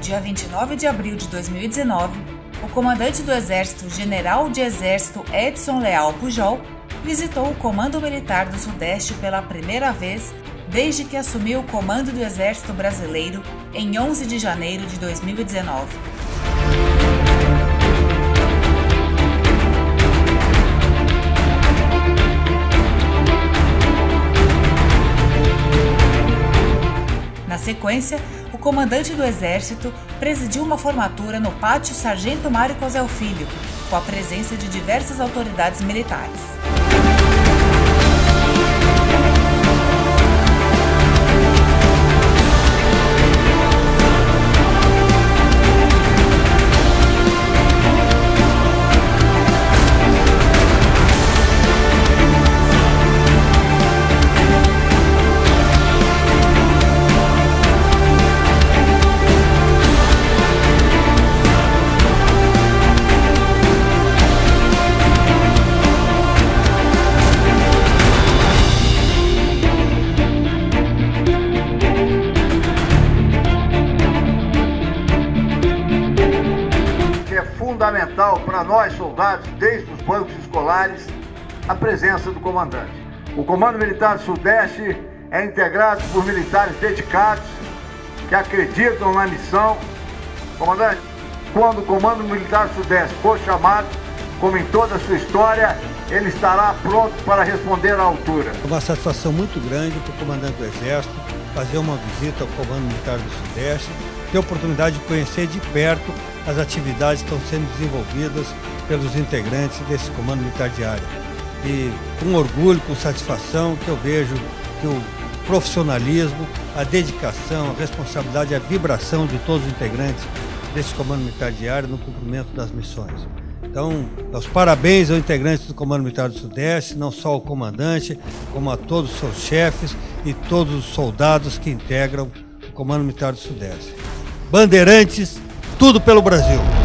dia 29 de abril de 2019, o comandante do Exército, General de Exército Edson Leal Pujol, visitou o Comando Militar do Sudeste pela primeira vez desde que assumiu o comando do Exército Brasileiro em 11 de janeiro de 2019. Sequência, o comandante do Exército presidiu uma formatura no pátio Sargento Mário Cosel Filho, com a presença de diversas autoridades militares. Fundamental para nós soldados, desde os bancos escolares, a presença do comandante. O Comando Militar do Sudeste é integrado por militares dedicados que acreditam na missão. Comandante, quando o Comando Militar do Sudeste for chamado, como em toda a sua história, ele estará pronto para responder à altura. Uma satisfação muito grande para o comandante do Exército fazer uma visita ao Comando Militar do Sudeste, ter a oportunidade de conhecer de perto as atividades estão sendo desenvolvidas pelos integrantes desse Comando Militar Diário. E com orgulho, com satisfação, que eu vejo que o profissionalismo, a dedicação, a responsabilidade, a vibração de todos os integrantes desse Comando Militar Diário no cumprimento das missões. Então, os parabéns aos integrantes do Comando Militar do Sudeste, não só ao comandante, como a todos os seus chefes e todos os soldados que integram o Comando Militar do Sudeste. Bandeirantes, tudo pelo Brasil.